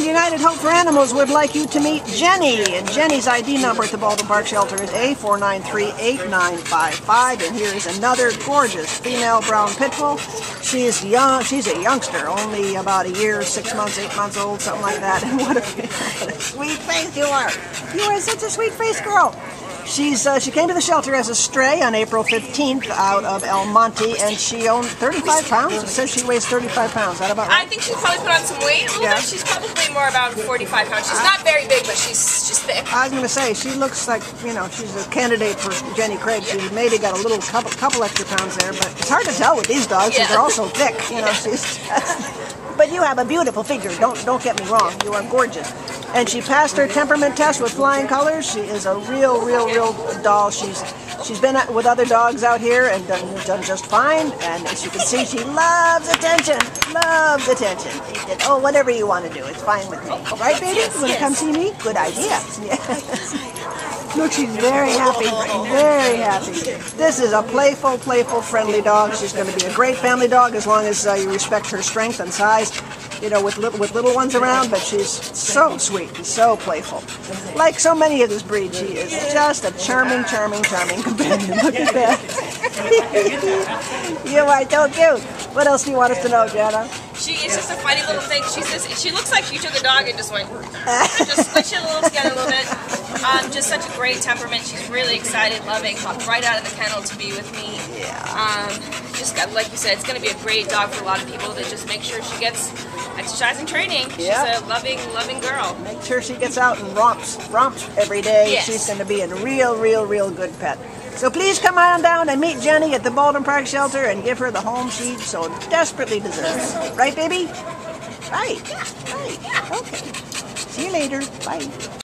And United Hope for Animals would like you to meet Jenny. And Jenny's ID number at the Baldwin Park Shelter is A4938955. And here is another gorgeous female brown pit bull. She's young. She's a youngster, only about a year, six months, eight months old, something like that. And what a, what a sweet face you are. You are such a sweet face girl. She's uh, she came to the shelter as a stray on April 15th out of El Monte, and she owned 35 pounds. It says she weighs 35 pounds. That about right? I think she's probably put on some weight a little Yeah. bit. She's probably more about 45 pounds. She's not very big, but she's she's thick. I was going to say she looks like you know she's a candidate for Jenny Craig. She maybe got a little couple couple extra pounds there, but it's hard to tell with these dogs because Yeah. they're all so thick. You know, she's. but you have a beautiful figure. Don't don't get me wrong. You are gorgeous. And she passed her temperament test with flying colors. She is a real, real, real doll. She's she's been with other dogs out here and done done just fine. And as you can see, she loves attention. Loves attention. Oh, whatever you want to do, it's fine with me. All right, baby? You want to come see me? Good idea. Look, she's very happy, very happy. This is a playful, playful, friendly dog. She's going to be a great family dog as long as uh, you respect her strength and size. You know, with little, with little ones around, but she's so sweet and so playful. Like so many of this breed, she is just a charming, charming, charming companion. Look at that. you are so cute. What else do you want us to know, Jana? She is just a funny little thing. She's just, she looks like she took a dog and just went, just squish it a little together a little bit. Um, just such a great temperament. She's really excited, loving, hopped right out of the kennel to be with me. Um, just got, like you said, it's going to be a great dog for a lot of people to just make sure she gets exercise and training. Yeah. She's a loving, loving girl. Make sure she gets out and romps, romps every day. Yes. She's going to be a real, real, real good pet. So please come on down and meet Jenny at the Baldwin Park Shelter and give her the home she so desperately deserves. Right, baby? Right. Right. Okay. See you later. Bye.